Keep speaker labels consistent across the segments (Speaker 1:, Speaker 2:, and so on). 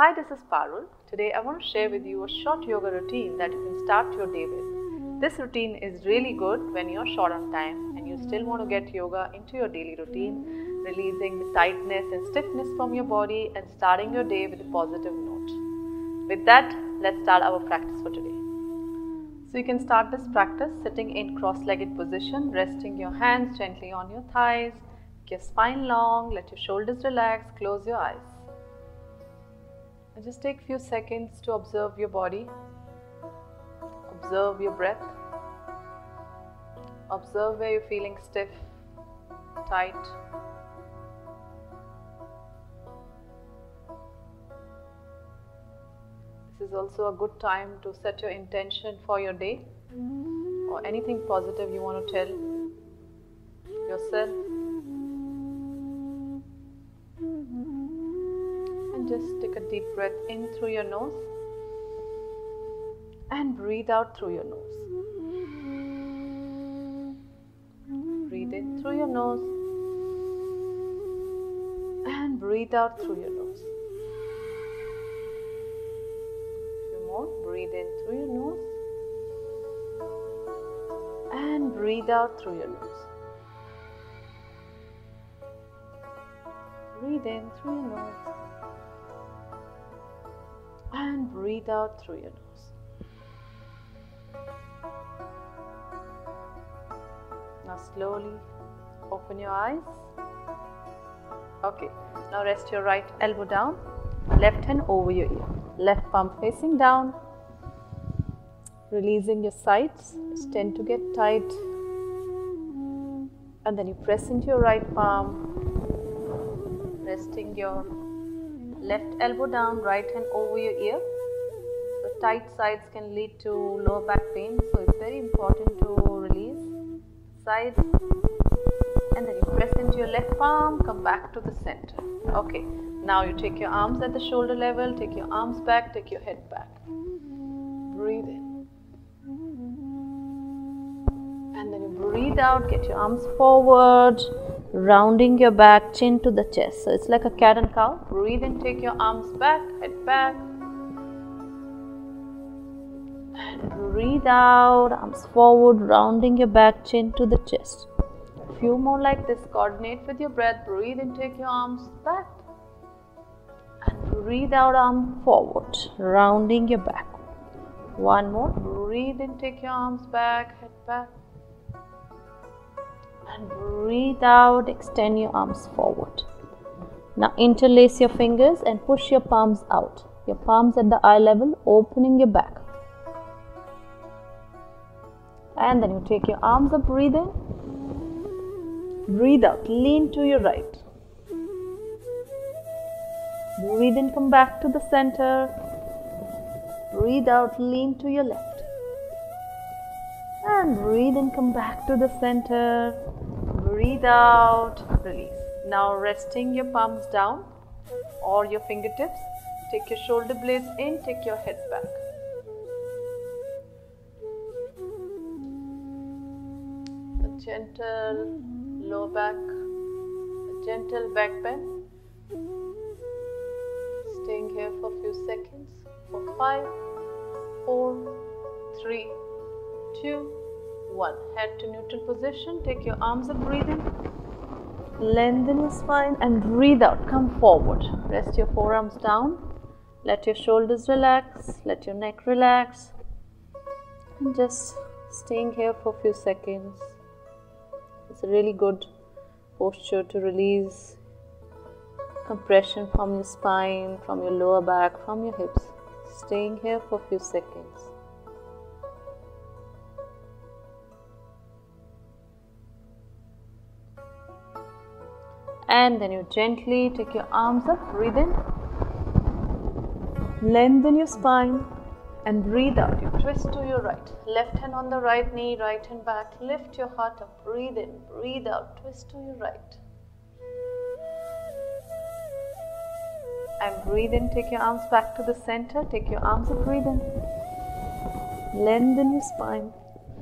Speaker 1: Hi, this is Parul. Today I want to share with you a short yoga routine that you can start your day with. This routine is really good when you're short on time and you still want to get yoga into your daily routine, releasing the tightness and stiffness from your body and starting your day with a positive note. With that, let's start our practice for today. So you can start this practice sitting in cross-legged position, resting your hands gently on your thighs, your spine long, let your shoulders relax, close your eyes. And just take a few seconds to observe your body. Observe your breath. Observe where you're feeling stiff, tight. This is also a good time to set your intention for your day or anything positive you want to tell yourself. Take a deep breath in through your nose and breathe out through your nose. Breathe in through your nose and breathe out through your nose. Few more. Breathe in through your nose and breathe out through your nose. Breathe in through your nose and breathe out through your nose. Now, slowly open your eyes. Okay, now rest your right elbow down, left hand over your ear, left palm facing down, releasing your sides, tend to get tight, and then you press into your right palm resting your left elbow down, right hand over your ear. The tight sides can lead to lower back pain, so it's very important to release sides. And then you press into your left palm, come back to the center. Okay, now you take your arms at the shoulder level, take your arms back, take your head back. Breathe in. And then you breathe out, get your arms forward rounding your back, chin to the chest. So it's like a cat and cow. Breathe in, take your arms back, head back. Breathe out, arms forward, rounding your back, chin to the chest. A few more like this. Coordinate with your breath. Breathe in, take your arms back. And breathe out, arm forward, rounding your back. One more. Breathe in, take your arms back, head back and breathe out, extend your arms forward. Now interlace your fingers and push your palms out. Your palms at the eye level, opening your back. And then you take your arms up, breathe in. Breathe out, lean to your right. Breathe in, come back to the center. Breathe out, lean to your left breathe and come back to the center. Breathe out, release. Now resting your palms down or your fingertips. Take your shoulder blades in, take your head back. A gentle low back, a gentle back bend. Staying here for a few seconds. For five, four, three, two, one. Head to neutral position. Take your arms up, breathe in. Lengthen your spine and breathe out. Come forward. Rest your forearms down. Let your shoulders relax. Let your neck relax. And just staying here for a few seconds. It's a really good posture to release compression from your spine, from your lower back, from your hips. Staying here for a few seconds. And then you gently take your arms up, breathe in, lengthen your spine and breathe out. You twist to your right, left hand on the right knee, right hand back, lift your heart up, breathe in, breathe out, twist to your right. And breathe in, take your arms back to the center, take your arms up, breathe in, lengthen your spine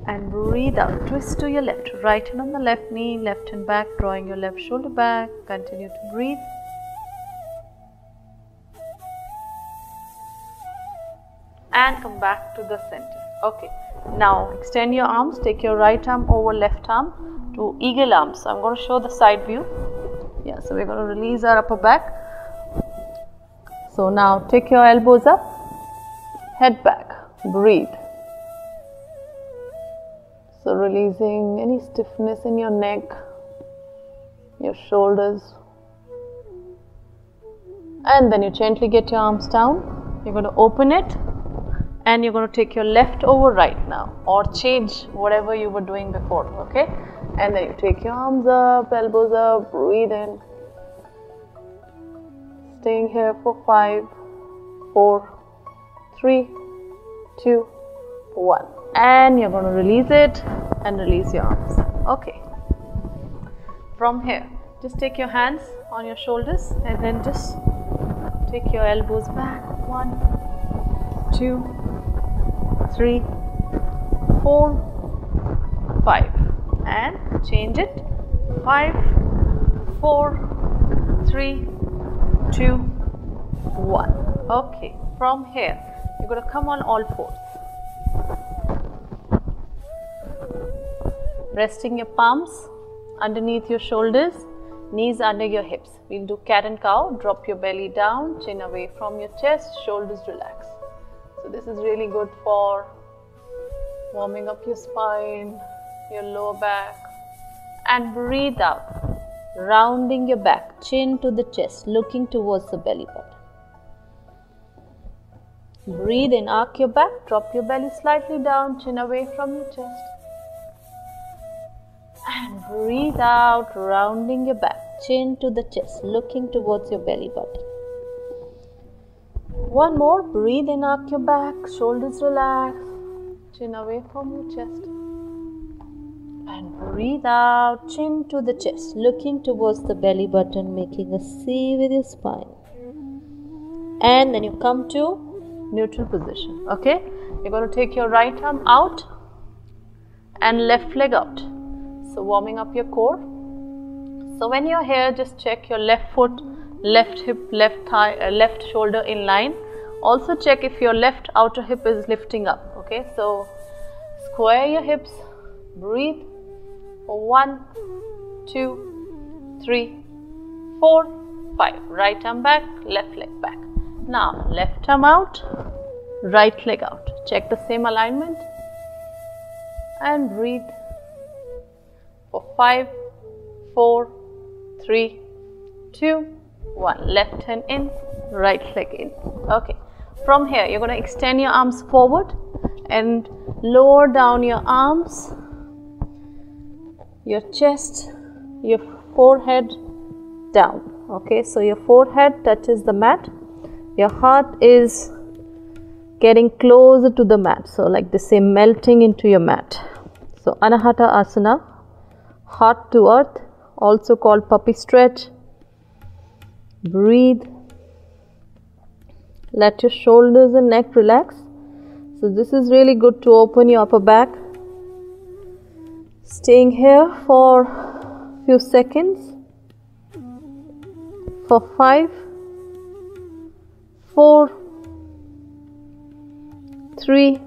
Speaker 1: and breathe out. Twist to your left, right hand on the left knee, left hand back, drawing your left shoulder back. Continue to breathe. and come back to the center. Okay. Now extend your arms. Take your right arm over left arm to eagle arms. I'm going to show the side view. Yeah. So we're going to release our upper back. So now take your elbows up, head back, breathe. So releasing any stiffness in your neck, your shoulders. And then you gently get your arms down. You're going to open it and you're going to take your left over right now or change whatever you were doing before. Okay. And then you take your arms up, elbows up, breathe in. Staying here for five, four, three, two, one. And you're going to release it and release your arms. Okay. From here, just take your hands on your shoulders and then just take your elbows back. One, two, three, four, five. And change it. Five, four, three, two, one. Okay. From here, you're going to come on all fours. Resting your palms underneath your shoulders, knees under your hips. We'll do cat and cow. Drop your belly down, chin away from your chest, shoulders relax. So, this is really good for warming up your spine, your lower back, and breathe out, rounding your back, chin to the chest, looking towards the belly button. Breathe in, arc your back, drop your belly slightly down, chin away from your chest. And breathe out, rounding your back, chin to the chest, looking towards your belly button. One more, breathe in, arc your back, shoulders relax, chin away from your chest. And breathe out, chin to the chest, looking towards the belly button, making a C with your spine. And then you come to neutral position. Okay, you're going to take your right arm out and left leg out. So, warming up your core. So, when you're here, just check your left foot, left hip, left thigh, uh, left shoulder in line. Also, check if your left outer hip is lifting up. Okay, so square your hips, breathe one, two, three, four, five. Right arm back, left leg back. Now, left arm out, right leg out. Check the same alignment and breathe for five, four, three, two, one. Left hand in, right leg in. Okay. From here, you're going to extend your arms forward and lower down your arms, your chest, your forehead down. Okay, so your forehead touches the mat, your heart is getting closer to the mat. So, like the same melting into your mat. So, Anahata Asana heart to earth, also called puppy stretch. Breathe. Let your shoulders and neck relax. So, this is really good to open your upper back. Staying here for few seconds. For five, four, three,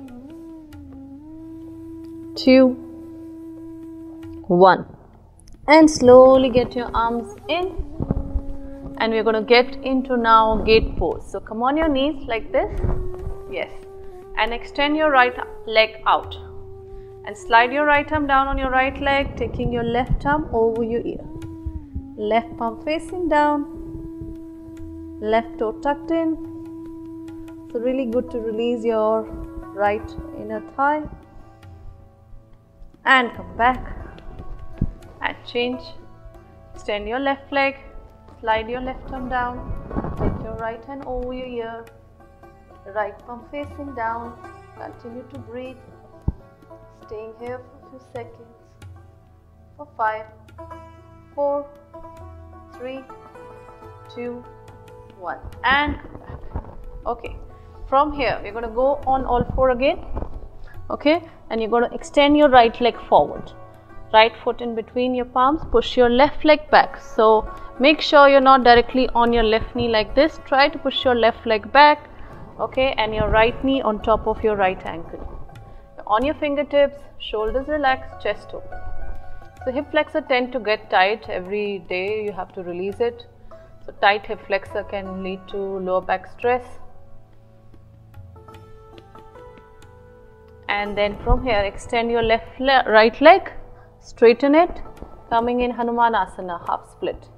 Speaker 1: two, one and slowly get your arms in. And we're going to get into now gate pose so come on your knees like this. Yes. And extend your right leg out. And slide your right arm down on your right leg taking your left arm over your ear. Left palm facing down. Left toe tucked in. So really good to release your right inner thigh. And come back and change. Extend your left leg, slide your left arm down, take your right hand over your ear, right palm facing down. Continue to breathe. Staying here for a few seconds. For five, four, three, two, one, and back. Okay. From here, we're going to go on all four again. Okay, and you're going to extend your right leg forward right foot in between your palms push your left leg back. So make sure you're not directly on your left knee like this. Try to push your left leg back okay and your right knee on top of your right ankle. On your fingertips shoulders relaxed chest open. So hip flexor tend to get tight every day. You have to release it. So tight hip flexor can lead to lower back stress. And then from here extend your left le right leg straighten it coming in Hanumanasana half split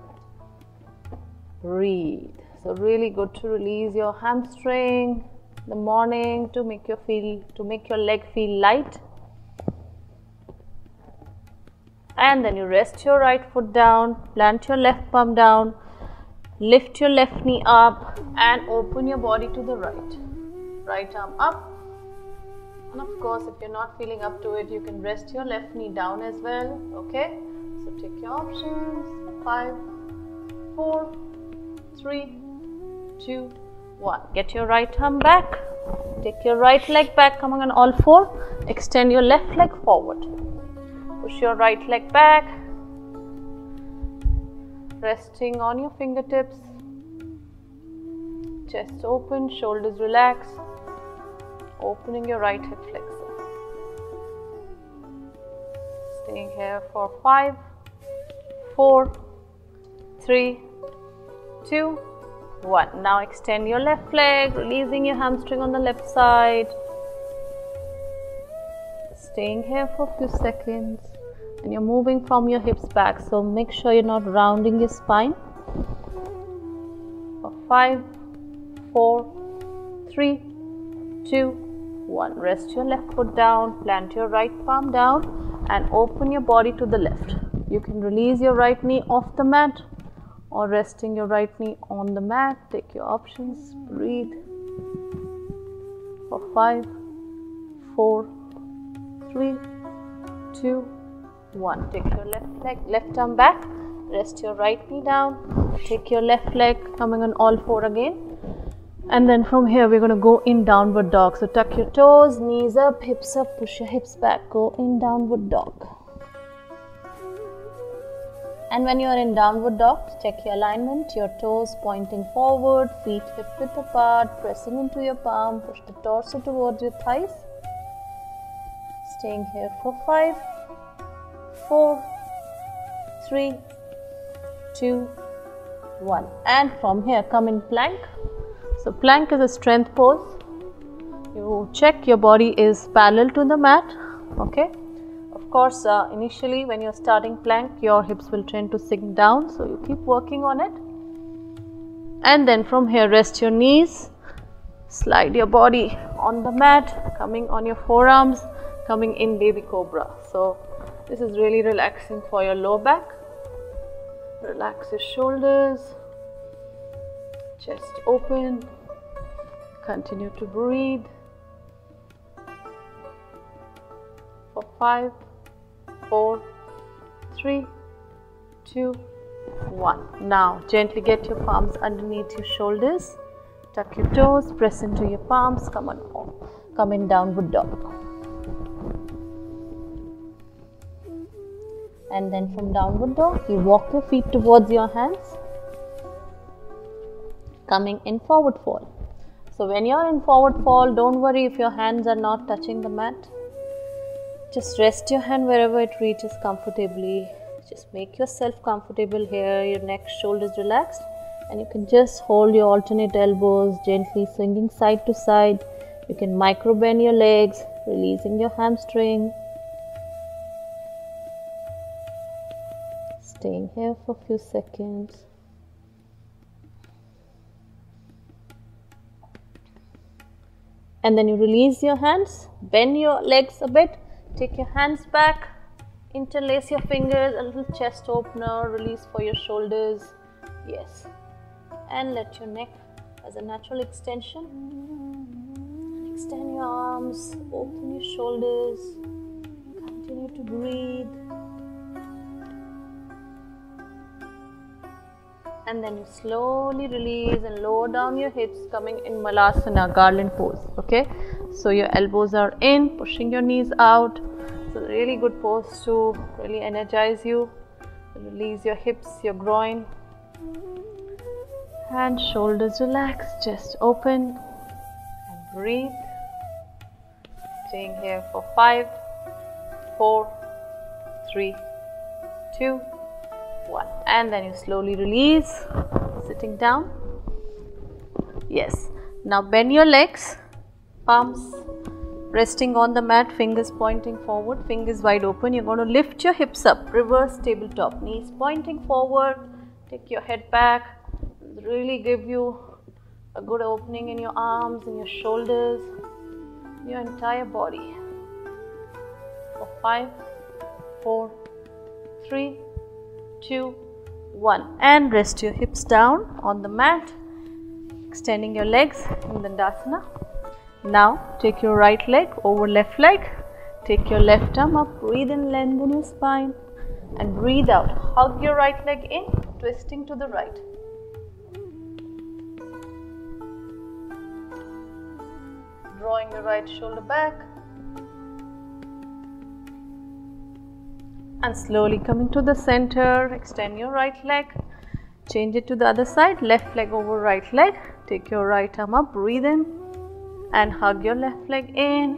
Speaker 1: breathe so really good to release your hamstring the morning to make your feel to make your leg feel light. And then you rest your right foot down, plant your left palm down, lift your left knee up and open your body to the right. Right arm up. And of course, if you're not feeling up to it, you can rest your left knee down as well. Okay? So take your options. Five, four, three, two, one. Get your right arm back. Take your right leg back, coming on all four. Extend your left leg forward. Push your right leg back. Resting on your fingertips. Chest open, shoulders relaxed. Opening your right hip flexor. Staying here for five, four, three, two, one. Now extend your left leg, releasing your hamstring on the left side. Staying here for a few seconds and you're moving from your hips back. So make sure you're not rounding your spine. For five, four, three, two, one. Rest your left foot down, plant your right palm down and open your body to the left. You can release your right knee off the mat or resting your right knee on the mat. Take your options. Breathe for five, four, three, two, one. Take your left leg, left arm back. Rest your right knee down. Take your left leg coming on all four again. And then from here, we're going to go in downward dog. So tuck your toes, knees up, hips up, push your hips back. Go in downward dog. And when you are in downward dog, check your alignment, your toes pointing forward, feet hip width apart, pressing into your palm, push the torso towards your thighs. Staying here for five, four, three, two, one. And from here, come in plank. So, plank is a strength pose. You check your body is parallel to the mat. Okay Of course uh, initially when you're starting plank your hips will tend to sink down so you keep working on it and then from here rest your knees slide your body on the mat coming on your forearms coming in baby cobra so this is really relaxing for your low back relax your shoulders chest open continue to breathe for five four, three, two, one. Now gently get your palms underneath your shoulders. Tuck your toes, press into your palms, come on, come in downward dog. And then from downward dog, you walk your feet towards your hands, coming in forward fold. So when you're in forward fold, don't worry if your hands are not touching the mat just rest your hand wherever it reaches comfortably. Just make yourself comfortable here, your neck, shoulders relaxed, and you can just hold your alternate elbows gently swinging side to side. You can micro bend your legs, releasing your hamstring. Staying here for a few seconds. And then you release your hands, bend your legs a bit Take your hands back, interlace your fingers, a little chest opener, release for your shoulders. Yes. And let your neck as a natural extension. Extend your arms, open your shoulders, continue to breathe. And then you slowly release and lower down your hips coming in malasana garland pose okay? So your elbows are in pushing your knees out. So really good pose to really energize you. Release your hips your groin. And shoulders relax chest open. And breathe. Staying here for five, four, three, two, one. And then you slowly release, sitting down. Yes. Now bend your legs, palms resting on the mat, fingers pointing forward, fingers wide open. You're going to lift your hips up, reverse tabletop, knees pointing forward. Take your head back. Really give you a good opening in your arms and your shoulders, your entire body. For five, four, three, two, one. And rest your hips down on the mat, extending your legs in the Dandasana. Now take your right leg over left leg. Take your left arm up, breathe in, lengthen your spine and breathe out. Hug your right leg in, twisting to the right. drawing the right shoulder back and slowly coming to the center extend your right leg change it to the other side left leg over right leg take your right arm up breathe in and hug your left leg in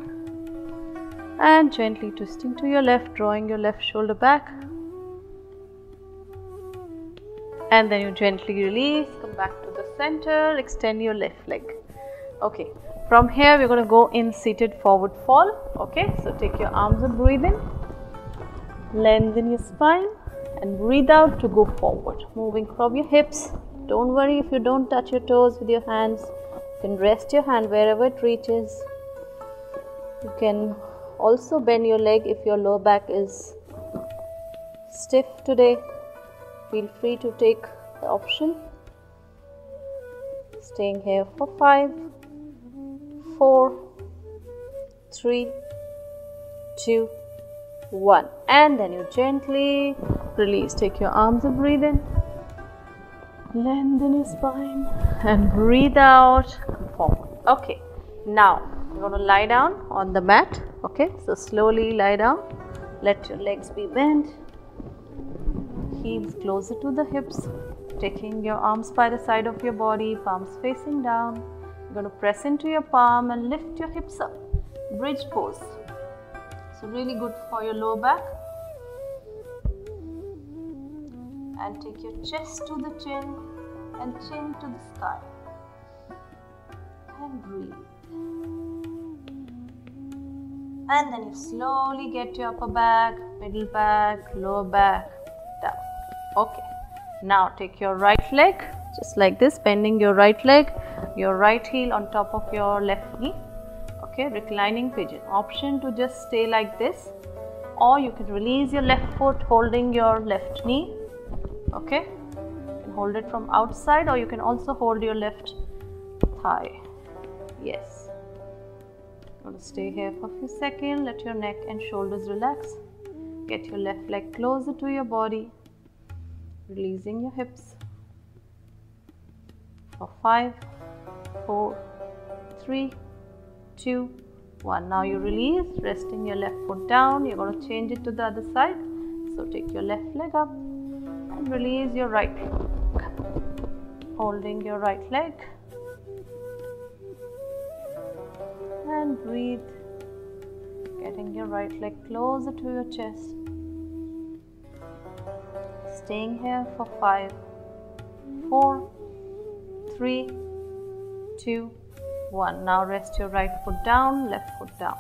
Speaker 1: and gently twisting to your left drawing your left shoulder back and then you gently release come back to the center extend your left leg okay from here we're going to go in seated forward fold. Okay, so take your arms and breathe in. Lengthen your spine and breathe out to go forward. Moving from your hips. Don't worry if you don't touch your toes with your hands. You can rest your hand wherever it reaches. You can also bend your leg if your lower back is stiff today. Feel free to take the option. Staying here for five four, three, two, one. And then you gently release. Take your arms and breathe in. Lengthen your spine and breathe out. Forward. Okay. Now you're going to lie down on the mat. Okay. So slowly lie down. Let your legs be bent. Heels closer to the hips. Taking your arms by the side of your body, palms facing down You're going to press into your palm and lift your hips up. Bridge pose. So really good for your low back. And take your chest to the chin and chin to the sky. And breathe. And then you slowly get your upper back, middle back, lower back down. Okay. Now take your right leg just like this, bending your right leg your right heel on top of your left knee okay reclining pigeon. Option to just stay like this. Or you can release your left foot holding your left knee okay? Hold it from outside or you can also hold your left thigh. Yes. Going to stay here for a few seconds. Let your neck and shoulders relax. Get your left leg closer to your body. Releasing your hips. For five four, three, two, one. Now you release, resting your left foot down. You're going to change it to the other side. So take your left leg up and release your right leg. Holding your right leg. And breathe. Getting your right leg closer to your chest. Staying here for five, four, three, two, one. Now rest your right foot down, left foot down.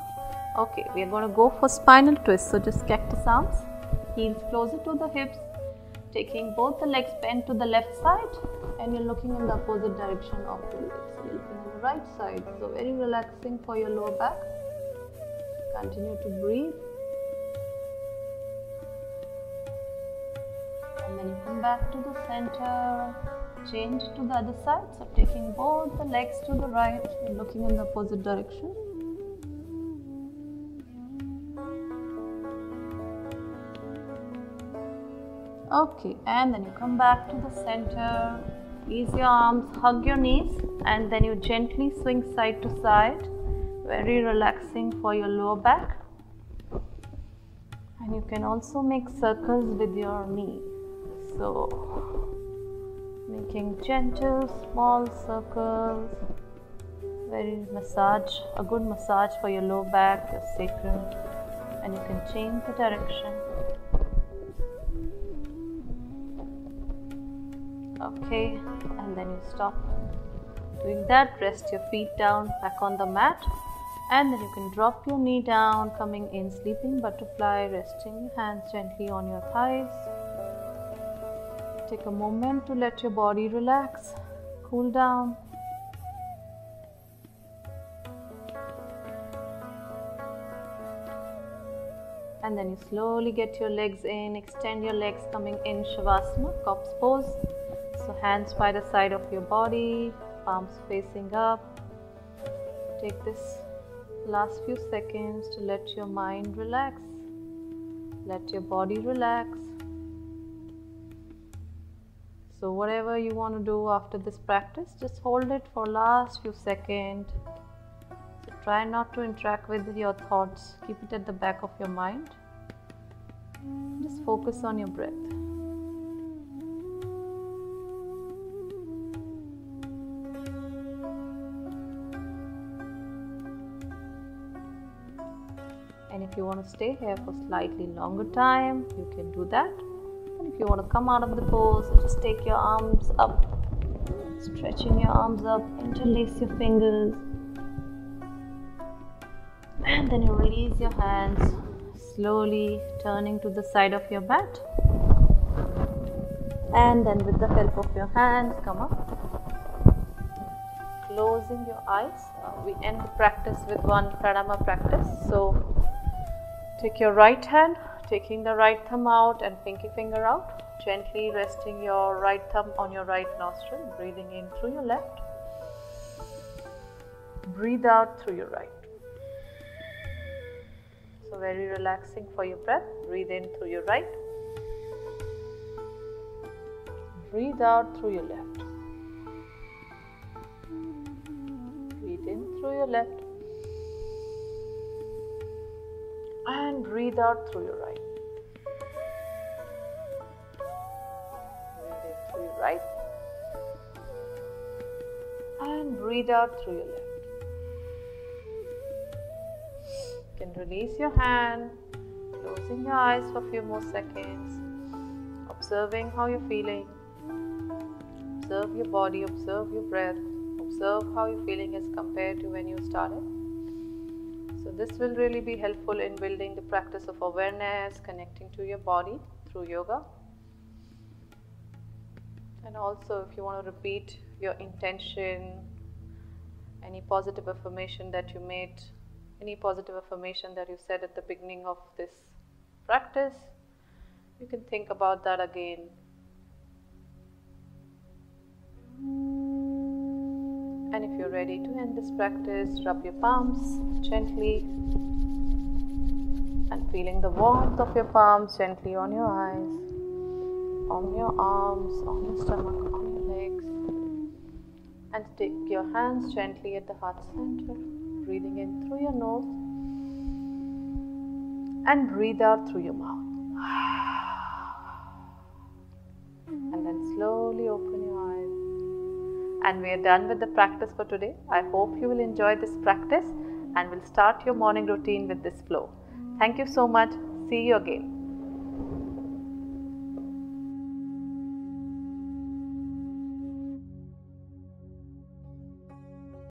Speaker 1: Okay, we are going to go for spinal twist. So just cactus arms, heels closer to the hips, taking both the legs bent to the left side and you're looking in the opposite direction of the legs. You're looking on the right side. So very relaxing for your lower back. Continue to breathe. And then you come back to the center change to the other side. So taking both the legs to the right looking in the opposite direction. Okay and then you come back to the center. Ease your arms hug your knees and then you gently swing side to side. Very relaxing for your lower back. And you can also make circles with your knee so making gentle small circles very massage, a good massage for your low back, your sacrum, and you can change the direction. Okay, and then you stop doing that. Rest your feet down back on the mat, and then you can drop your knee down, coming in sleeping butterfly, resting your hands gently on your thighs. Take a moment to let your body relax, cool down. and then you slowly get your legs in extend your legs coming in shavasana corpse pose. So hands by the side of your body palms facing up. Take this last few seconds to let your mind relax. Let your body relax so whatever you want to do after this practice just hold it for last few seconds Try not to interact with your thoughts, keep it at the back of your mind. Just focus on your breath. And if you want to stay here for slightly longer time, you can do that. You want to come out of the pose, just take your arms up, stretching your arms up, interlace your fingers. And then you release your hands slowly turning to the side of your mat. And then with the help of your hands come up. Closing your eyes. Uh, we end the practice with one pranayama practice. So take your right hand taking the right thumb out and pinky finger out gently resting your right thumb on your right nostril breathing in through your left breathe out through your right so, very relaxing for your breath. Breathe in through your right, breathe out through your left. Breathe in through your left and breathe out through your right. Breathe in through your right and breathe out through your left. You can release your hand, closing your eyes for a few more seconds, observing how you're feeling. Observe your body, observe your breath, observe how you're feeling as compared to when you started. So, this will really be helpful in building the practice of awareness, connecting to your body through yoga. And also, if you want to repeat your intention, any positive affirmation that you made any positive affirmation that you said at the beginning of this practice, you can think about that again. And if you're ready to end this practice, rub your palms gently and feeling the warmth of your palms gently on your eyes, on your arms, on your stomach, on your legs. And take your hands gently at the heart center breathing in through your nose and breathe out through your mouth. And then slowly open your eyes. And we are done with the practice for today. I hope you will enjoy this practice and will start your morning routine with this flow. Thank you so much. See you again.